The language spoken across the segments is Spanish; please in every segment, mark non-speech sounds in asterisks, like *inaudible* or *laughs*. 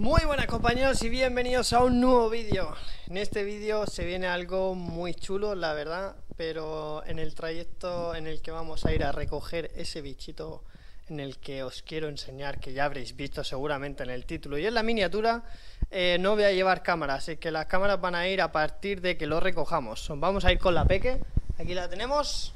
Muy buenas compañeros y bienvenidos a un nuevo vídeo. En este vídeo se viene algo muy chulo, la verdad, pero en el trayecto en el que vamos a ir a recoger ese bichito en el que os quiero enseñar, que ya habréis visto seguramente en el título y en la miniatura, eh, no voy a llevar cámara, así que las cámaras van a ir a partir de que lo recojamos. Vamos a ir con la peque, aquí la tenemos.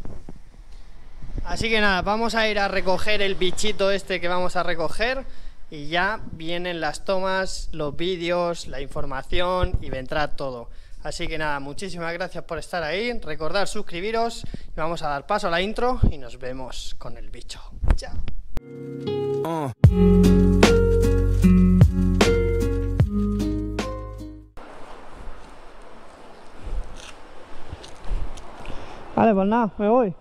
Así que nada, vamos a ir a recoger el bichito este que vamos a recoger y ya vienen las tomas, los vídeos, la información y vendrá todo. Así que nada, muchísimas gracias por estar ahí. Recordad suscribiros y vamos a dar paso a la intro y nos vemos con el bicho. Chao. Vale, pues nada, me voy.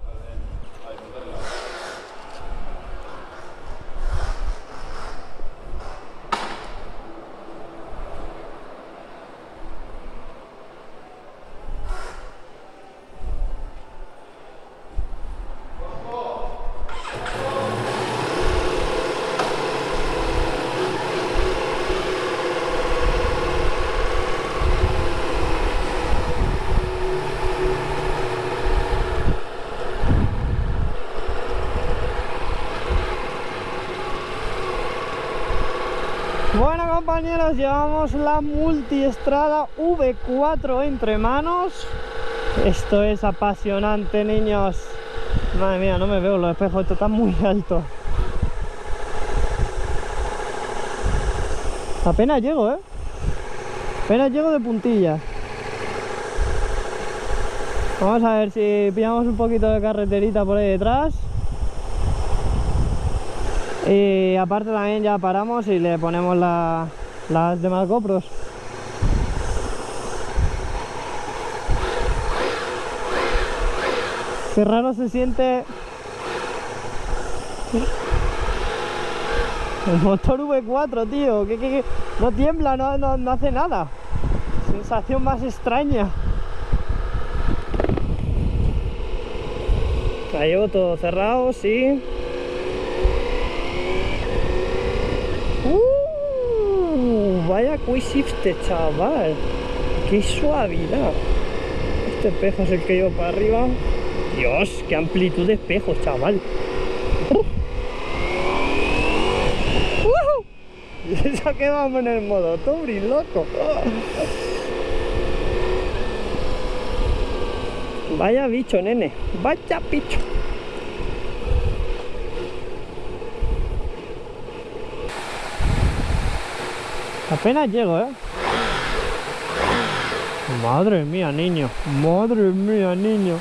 Bueno llevamos la multiestrada V4 entre manos. Esto es apasionante niños. Madre mía, no me veo los espejos, esto está muy alto. Apenas llego, eh Apenas llego de puntilla. Vamos a ver si pillamos un poquito de carreterita por ahí detrás. Y aparte también ya paramos y le ponemos la, las demás GoPros. Qué raro se siente el motor V4, tío. Que, que, no tiembla, no, no, no hace nada. Sensación más extraña. La llevo todo cerrado, sí. Vaya quick chaval. Qué suavidad. Este espejo es el que llevo para arriba. Dios, qué amplitud de espejos, chaval. Uh. Eso que vamos en el modo Tubri, loco. Vaya bicho, nene. Vaya bicho. Apenas llego, ¿eh? Madre mía, niño. Madre mía, niño.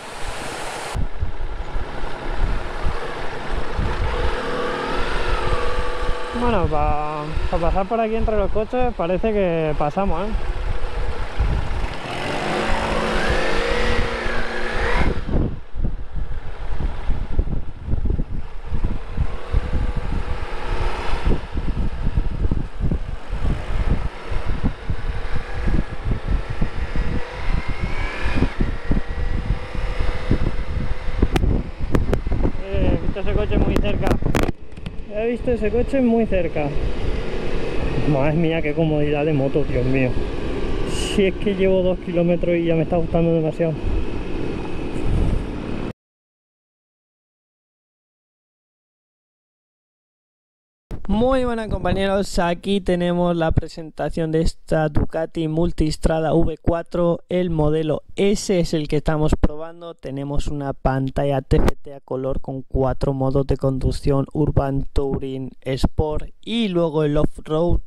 Bueno, para pasar por aquí entre los coches parece que pasamos, ¿eh? ese coche muy cerca. He visto ese coche muy cerca. Madre mía, qué comodidad de moto, Dios mío. Si es que llevo dos kilómetros y ya me está gustando demasiado. Muy buenas compañeros, aquí tenemos la presentación de esta Ducati Multistrada V4, el modelo S es el que estamos probando, tenemos una pantalla TFT a color con cuatro modos de conducción, Urban Touring Sport y luego el Off-Road,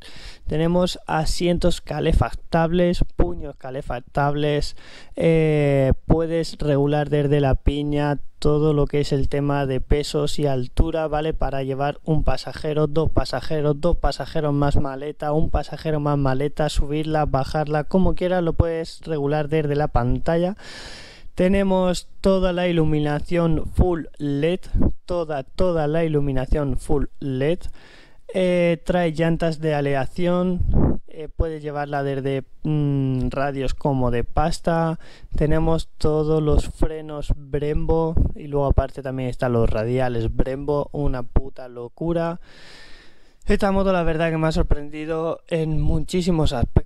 tenemos asientos calefactables, puños calefactables, eh, puedes regular desde la piña, todo lo que es el tema de pesos y altura, ¿vale? Para llevar un pasajero, dos pasajeros, dos pasajeros más maleta, un pasajero más maleta, subirla, bajarla, como quieras, lo puedes regular desde la pantalla. Tenemos toda la iluminación full LED, toda, toda la iluminación full LED. Eh, trae llantas de aleación, eh, puedes llevarla desde mmm, radios como de pasta. Tenemos todos los frenos Brembo y luego aparte también están los radiales Brembo, una puta locura. Esta moto la verdad que me ha sorprendido en muchísimos aspectos,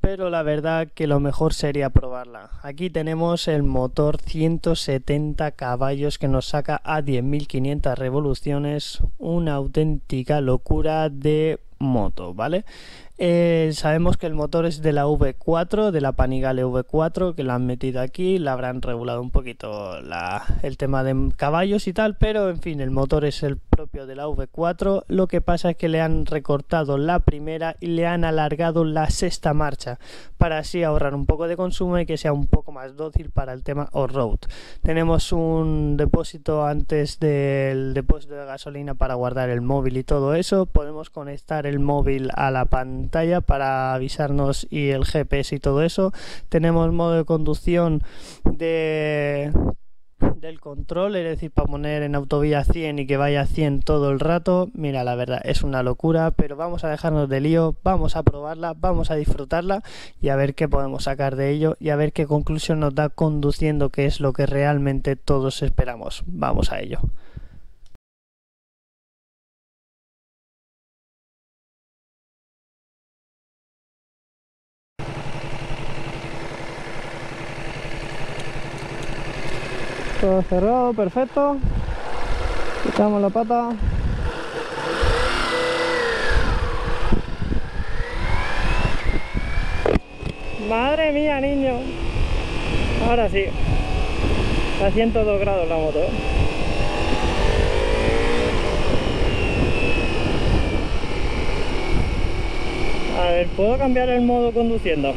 pero la verdad que lo mejor sería probarla. Aquí tenemos el motor 170 caballos que nos saca a 10.500 revoluciones, una auténtica locura de moto, ¿vale? Eh, sabemos que el motor es de la V4, de la Panigale V4, que la han metido aquí, la habrán regulado un poquito el tema de caballos y tal, pero en fin, el motor es el propio de la V4. Lo que pasa es que le han recortado la primera y le han alargado la sexta marcha, para así ahorrar un poco de consumo y que sea un poco más dócil para el tema off-road. Tenemos un depósito antes del depósito de gasolina para guardar el móvil y todo eso. Podemos conectar el móvil a la pantalla para avisarnos y el GPS y todo eso. Tenemos modo de conducción de del control, es decir, para poner en autovía 100 y que vaya a 100 todo el rato. Mira, la verdad es una locura, pero vamos a dejarnos de lío, vamos a probarla, vamos a disfrutarla y a ver qué podemos sacar de ello y a ver qué conclusión nos da conduciendo, que es lo que realmente todos esperamos. Vamos a ello. Todo cerrado, perfecto. Quitamos la pata. Madre mía, niño. Ahora sí. A 102 grados la moto. A ver, ¿puedo cambiar el modo conduciendo? Ah.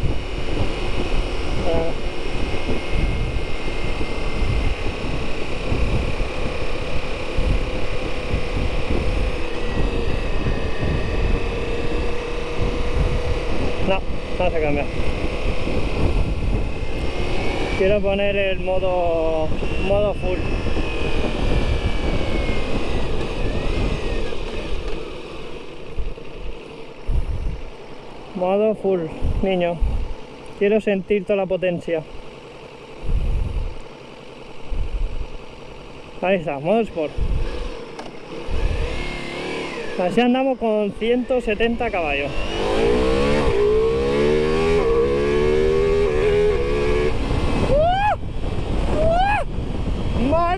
No se cambia quiero poner el modo modo full. Modo full niño. Quiero sentir toda la potencia. Ahí está, modo sport. Así andamos con 170 caballos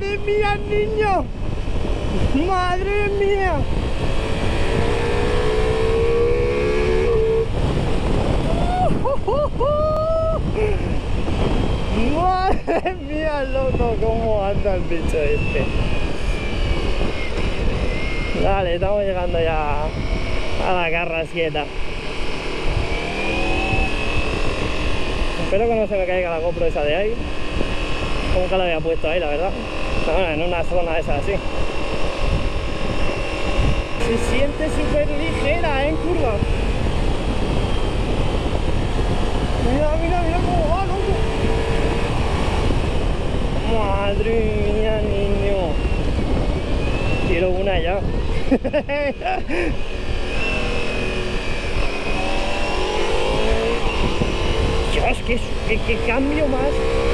¡Madre mía, niño! ¡Madre mía! ¡Madre mía, loco! ¿Cómo anda el bicho este? Dale, estamos llegando ya a la carrasqueta. Espero que no se me caiga la GoPro esa de ahí. Nunca la había puesto ahí, la verdad. En una zona esa así. Se siente súper ligera ¿eh? en curva. Mira, mira, mira cómo va, loco. Madre mía, niño. Quiero una ya. *laughs* Dios, qué, qué, qué cambio más.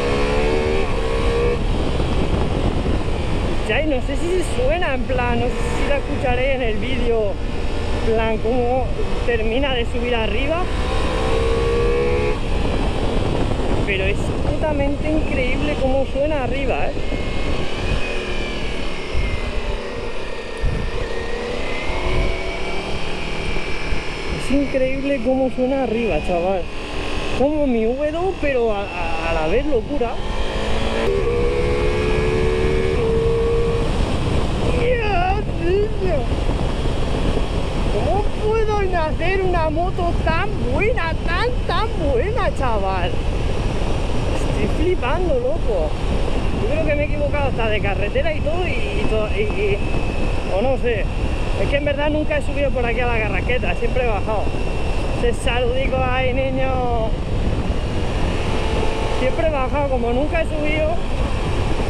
No sé si suena en plan, no sé si la escucharé en el vídeo, plan cómo termina de subir arriba. Pero es absolutamente increíble cómo suena arriba, ¿eh? Es increíble cómo suena arriba, chaval. Como mi V2, pero a la vez locura. ¿Cómo puedo nacer una moto tan buena, tan, tan buena, chaval? Estoy flipando, loco. Yo creo que me he equivocado hasta de carretera y todo y, o no sé. Es que en verdad nunca he subido por aquí a la garraqueta, siempre he bajado. Se saludico ahí, niño. Siempre he bajado, como nunca he subido,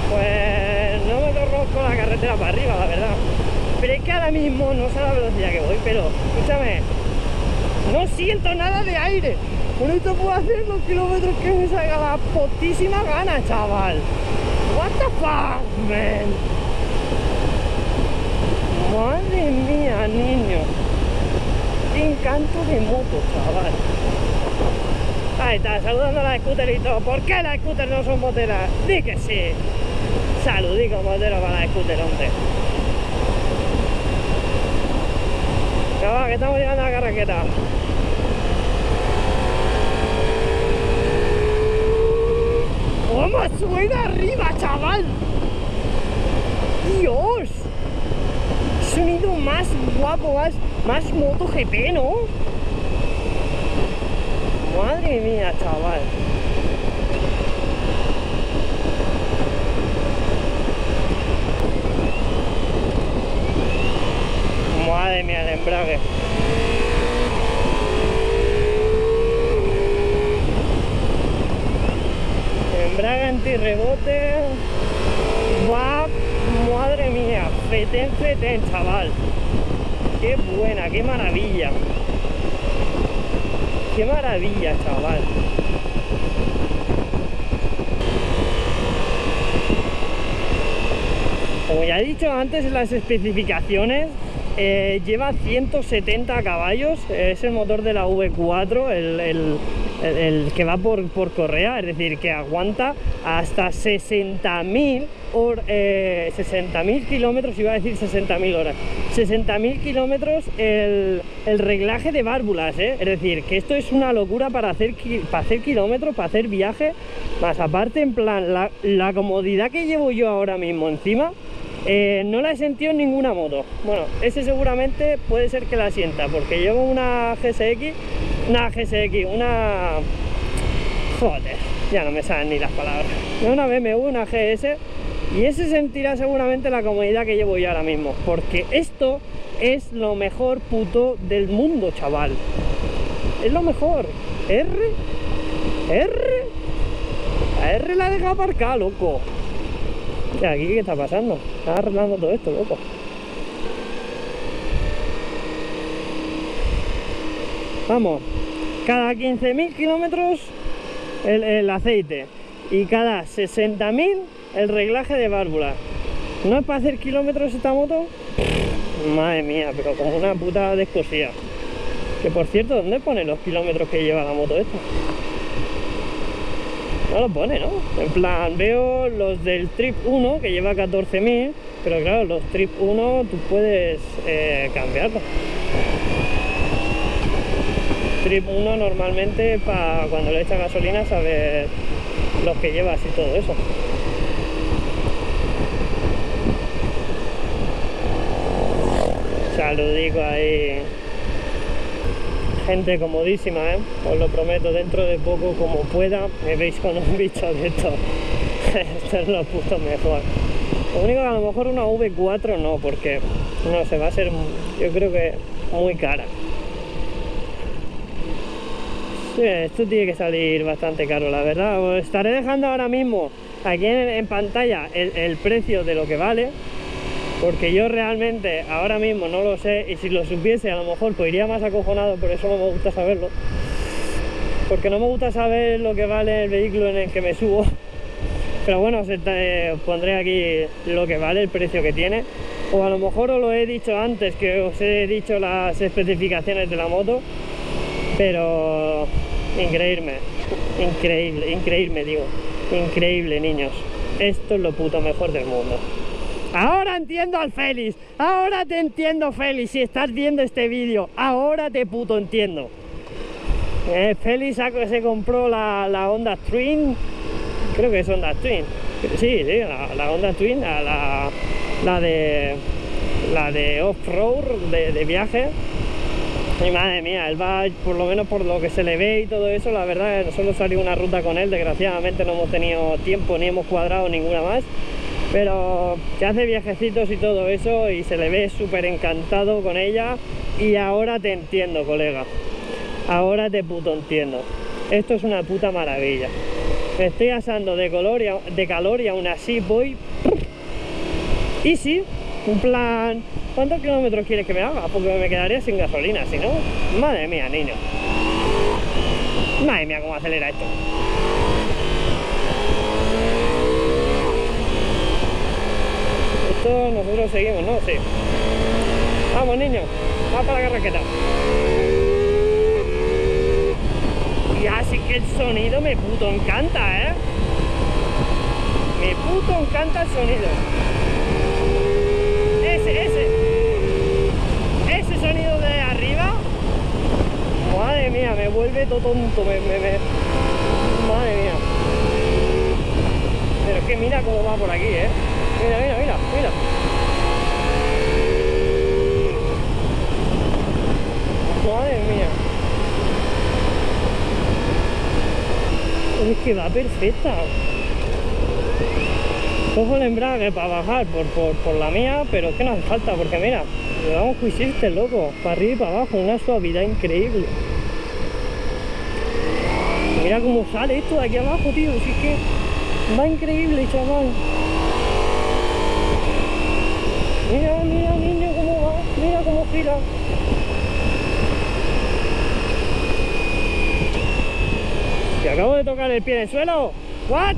pues no me conozco la carretera para arriba, la verdad pero es que ahora mismo no sé la velocidad que voy, pero escúchame, no siento nada de aire. Por esto puedo hacer los kilómetros que me salga la potísima gana, chaval. What the fuck, man. Madre mía, niño. qué encanto de moto, chaval. Ahí está, saludando a la scooter y todo. ¿Por qué las scooter no son moteras? Di que sí. Saludico motero para la scooter, hombre. Que estamos llegando a la carraqueta. ¿Cómo suena arriba, chaval? ¡Dios! Sonido más guapo, más, más MotoGP, ¿no? Madre mía, chaval. Madre mía, el embrague. Embrague antirrebote. Va, madre mía, fetén, fetén, chaval. Qué buena, qué maravilla. Qué maravilla, chaval. Como ya he dicho antes, las especificaciones eh, lleva 170 caballos, es el motor de la V4, el, que va por, correa, es decir, que aguanta hasta 60.000 eh, 60.000 kilómetros, iba a decir 60.000 horas, 60.000 kilómetros el, reglaje de válvulas, ¿eh? es decir, que esto es una locura para hacer, para hacer kilómetros, para hacer viaje, más aparte, en plan, la, la comodidad que llevo yo ahora mismo encima, eh, no la he sentido en ninguna moto. Bueno, ese seguramente puede ser que la sienta, porque llevo una GSX, una GSX, una... Joder, ya no me salen ni las palabras. Una BMW, una GS, y ese sentirá seguramente la comodidad que llevo yo ahora mismo, porque esto es lo mejor puto del mundo, chaval. Es lo mejor. R, R, R la deja aparcada, loco. ¿Y aquí qué está pasando? Está arreglando todo esto, loco. Vamos, cada 15.000 kilómetros el, aceite y cada 60.000 el reglaje de válvula. ¿No es para hacer kilómetros esta moto? Madre mía, pero como una puta descosía. Que por cierto, ¿dónde pone los kilómetros que lleva la moto esta? No lo pone, ¿no? En plan, veo los del Trip 1 que lleva 14.000, pero claro, los Trip 1 tú puedes eh. Trip 1 normalmente para cuando le echas gasolina saber los que llevas y todo eso. Saludico ahí gente comodísima, ¿eh? os lo prometo, dentro de poco como pueda me veis con un bicho de esto. *laughs* Esto es lo puto mejor. Lo único que a lo mejor una V4 no, porque no se va a ser yo creo que muy cara. Esto tiene que salir bastante caro la verdad, os estaré dejando ahora mismo aquí en, pantalla el precio de lo que vale porque yo realmente ahora mismo no lo sé y si lo supiese a lo mejor pues iría más acojonado, por eso no me gusta saberlo. Porque no me gusta saber lo que vale el vehículo en el que me subo. Pero bueno, os pondré aquí lo que vale, el precio que tiene. O a lo mejor os lo he dicho antes que os he dicho las especificaciones de la moto pero increíble, increíble, increíble digo. Increíble niños. Esto es lo puto mejor del mundo Ahora entiendo al Félix, ahora te entiendo Félix, si estás viendo este vídeo, ahora te puto entiendo. Eh, Félix se compró la, la, Honda Twin, creo que es Honda Twin, sí, sí la, Honda Twin, la, la de la de off-road, de, de viaje. Y madre mía, él va, por lo menos por lo que se le ve y todo eso, la verdad, solo salió una ruta con él, desgraciadamente no hemos tenido tiempo ni hemos cuadrado ninguna más pero que hace viajecitos y todo eso y se le ve súper encantado con ella y ahora te entiendo, colega. Ahora te puto entiendo. Esto es una puta maravilla. Me estoy asando de, color y de calor y aún así voy... Y sí, un plan... ¿Cuántos kilómetros quieres que me haga? Porque me quedaría sin gasolina, si no... Madre mía, niño. Madre mía, cómo acelera esto. nosotros seguimos, ¿no? Sí. Vamos, niño. Va para la carraqueta. Y así que el sonido me puto encanta, ¿eh? Me puto encanta el sonido. Ese, ese. Ese sonido de arriba. Madre mía, me vuelve todo tonto. Me, me, me... Madre mía. Pero es que mira cómo va por aquí, ¿eh? Mira, mira, mira, mira. Madre mía. Es que va perfecta. Cojo el embrague para bajar por, por, por, la mía, pero es que no hace falta, porque mira, le damos quick este loco, para arriba y para abajo, una suavidad increíble. Mira cómo sale esto de aquí abajo, tío, si es que va increíble, chaval. Mira, mira, niño, cómo va, mira cómo gira. Que acabo de tocar el pie en el suelo. ¿What?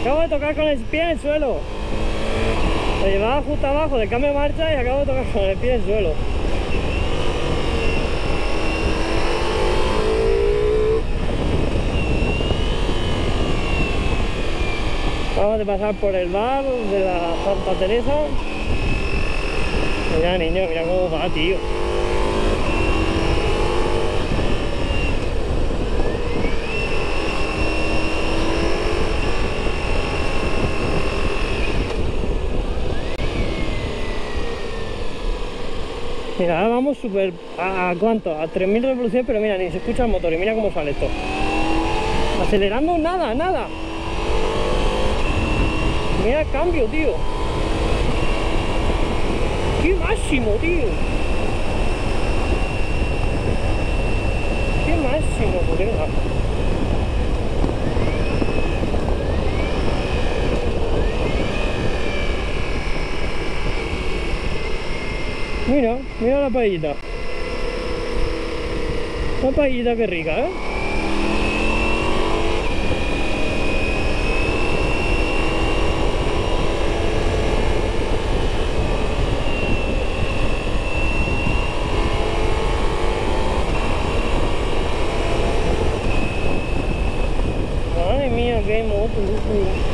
Acabo de tocar con el pie en el suelo. Lo llevaba justo abajo del cambio marcha y acabo de tocar con el pie en el suelo. Vamos a pasar por el bar de la Santa Teresa. Mira niño, mira cómo va, tío. Mira, vamos súper... ¿A, ¿A cuánto? A 3.000 revoluciones, pero mira, ni se escucha el motor y mira cómo sale esto. Acelerando nada, nada. Mira el cambio, tío. ¡Qué máximo, tío! ¡Qué máximo, colega! Mira, mira la paellita. La paellita que rica, ¿eh? Madre mía, qué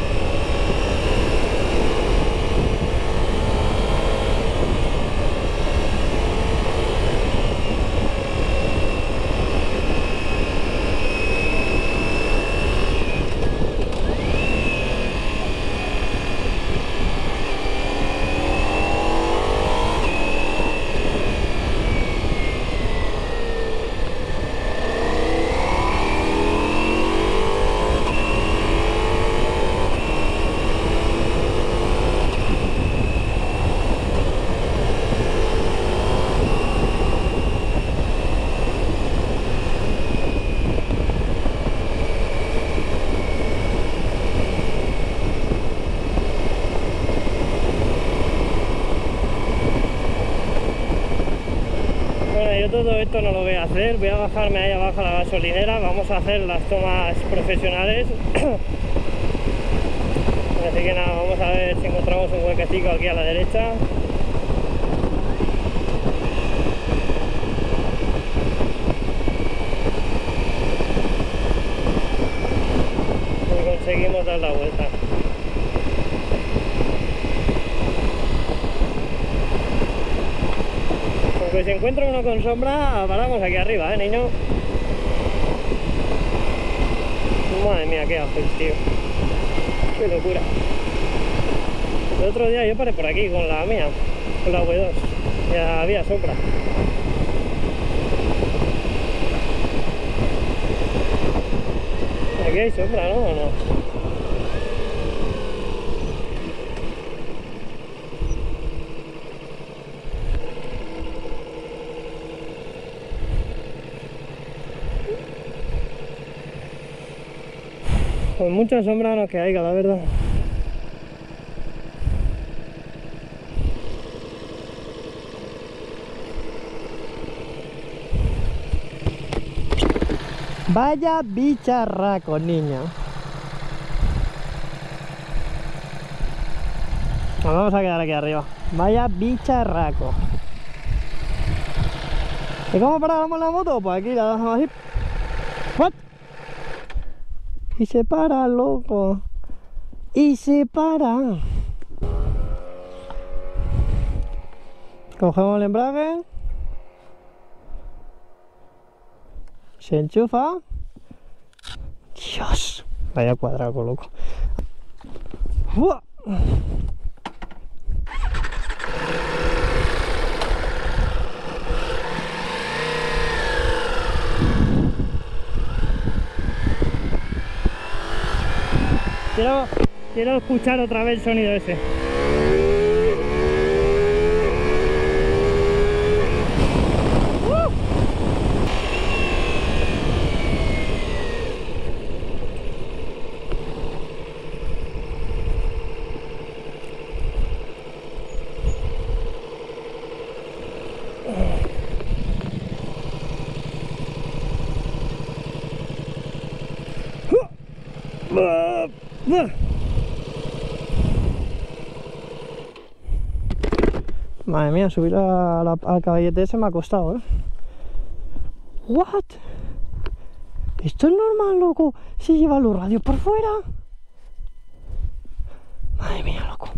todo esto no lo voy a hacer, voy a bajarme ahí abajo a la gasolinera, vamos a hacer las tomas profesionales. *coughs* Así que nada, vamos a ver si encontramos un huequecito aquí a la derecha. Y conseguimos dar la vuelta. Porque si encuentro uno con sombra, paramos aquí arriba, ¿eh, niño? Madre mía, qué ángel, tío. Qué locura. El otro día yo paré por aquí con la mía, con la V2. Ya había sombra. Aquí hay sombra, ¿no? ¿O no? Pues mucha sombra no que la verdad. Vaya bicharraco, niño. Nos vamos a quedar aquí arriba. Vaya bicharraco. ¿Y cómo parábamos la moto? Pues aquí la dejamos así. Y se para, loco. Y se para. Cogemos el embrague. Se enchufa. Dios. Vaya cuadrado, loco. ¡Fua! Quiero, escuchar otra vez el sonido ese. Madre mía, subir al caballete ese me ha costado, ¿eh? ¿What? ¿Esto es normal, loco? ¿Se lleva los radios por fuera? Madre mía, loco.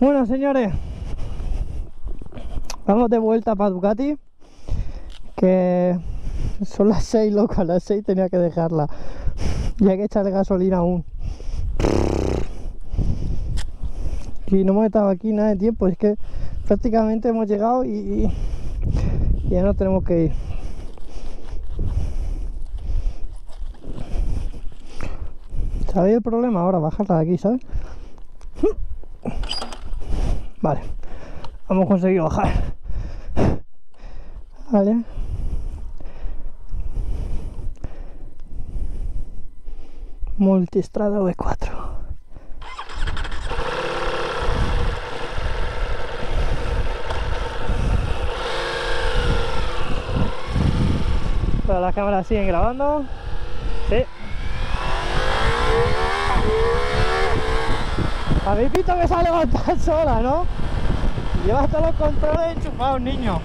Bueno, señores. Vamos de vuelta para Ducati. Que *laughs* son las 6, loco. A las 6 tenía que dejarla. *laughs* Y hay que echarle gasolina aún. Y no hemos estado aquí nada de tiempo. Es que prácticamente hemos llegado y, ya no tenemos que ir. ¿Sabéis el problema? Ahora bajarla de aquí, ¿sabes? *laughs* Vale. Hemos conseguido bajar. Vale. Multistrada V4. Pero las cámaras siguen grabando. Sí. Habéis visto que se ha levantado *laughs* sola, ¿no? Lleva hasta los controles enchufados, niño.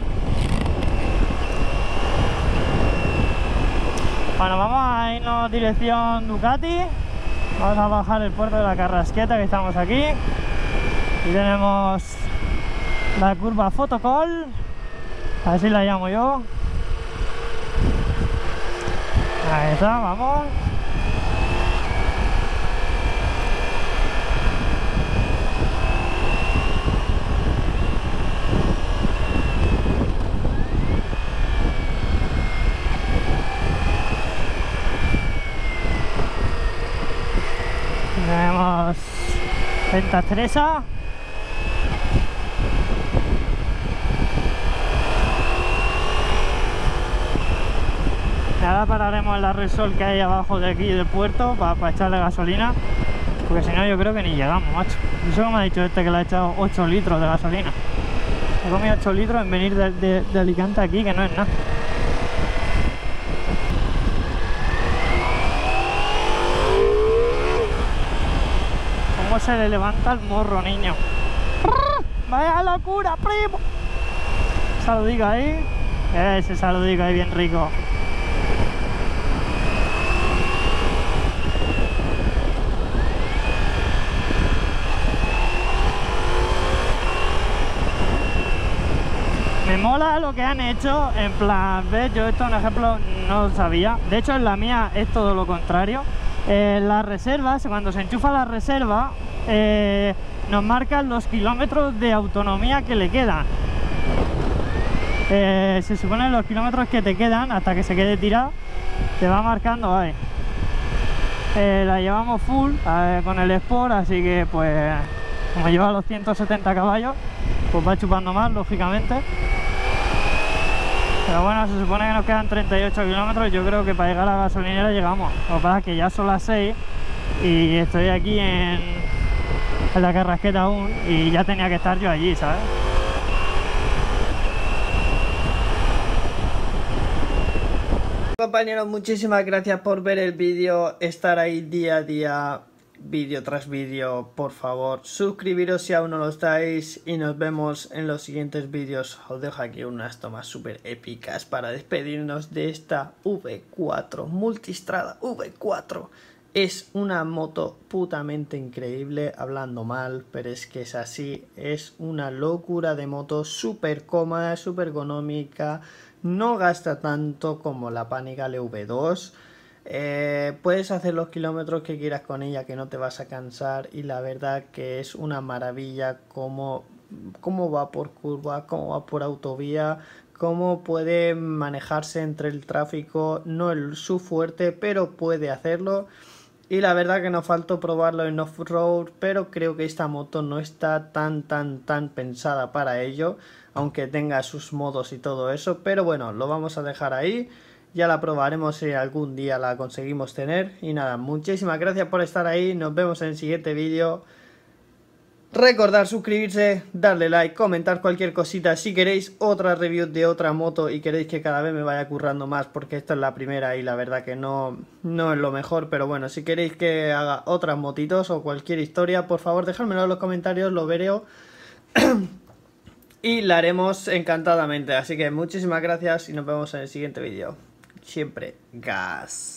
Bueno, vamos a irnos dirección Ducati. Vamos a bajar el puerto de la Carrasqueta que estamos aquí. Y tenemos la curva Fotocall. Así la llamo yo. Ahí está, vamos. Tenemos Venta Teresa. Ahora pararemos en la Resol que hay abajo de aquí del puerto para echarle gasolina. Porque si no yo creo que ni llegamos, macho. Eso que me ha dicho este que le ha echado 8 litros de gasolina. He comido 8 litros en venir de Alicante aquí, que no es nada. ¿Cómo se le levanta el morro, niño? ¡Vaya locura, primo! Saludico ahí. Ese saludico ahí bien rico. Me mola lo que han hecho, en plan, ves, yo esto, un ejemplo, no lo sabía. De hecho, en la mía es todo lo contrario. Eh, las reservas, cuando se enchufa la reserva, eh, nos marcan los kilómetros de autonomía que le quedan. Eh, se supone los kilómetros que te quedan hasta que se quede tirado, te va marcando ahí. Eh, la llevamos full con el Sport, así que pues como lleva los 170 caballos, pues va chupando más, lógicamente. Pero bueno, se supone que nos quedan 38 kilómetros. Yo creo que para llegar a la gasolinera llegamos. Lo que pasa es que ya son las 6 y estoy aquí en, la carrasqueta aún y ya tenía que estar yo allí, ¿sabes? Compañeros, muchísimas gracias por ver el vídeo, estar ahí día a día vídeo tras vídeo, por favor, suscribiros si aún no lo estáis y nos vemos en los siguientes vídeos. Os dejo aquí unas tomas súper épicas para despedirnos de esta V4, Multistrada V4. Es una moto putamente increíble, hablando mal, pero es que es así, es una locura de moto súper cómoda, súper económica, no gasta tanto como la Panigale V2, eh, puedes hacer los kilómetros que quieras con ella, que no te vas a cansar y la verdad que es una maravilla cómo, cómo va por curva, cómo va por autovía, cómo puede manejarse entre el tráfico, no es su fuerte, pero puede hacerlo. Y la verdad que nos faltó probarlo en off-road, pero creo que esta moto no está tan, tan, tan pensada para ello, aunque tenga sus modos y todo eso. Pero bueno, lo vamos a dejar ahí. Ya la probaremos si algún día la conseguimos tener. Y nada, muchísimas gracias por estar ahí. Nos vemos en el siguiente vídeo. Recordar suscribirse, darle like, comentar cualquier cosita. Si queréis otra review de otra moto y queréis que cada vez me vaya currando más porque esta es la primera y la verdad que no, no es lo mejor. Pero bueno, si queréis que haga otras motitos o cualquier historia, por favor dejádmelo en los comentarios, lo veré. *coughs* y la haremos encantadamente. Así que muchísimas gracias y nos vemos en el siguiente vídeo siempre gas.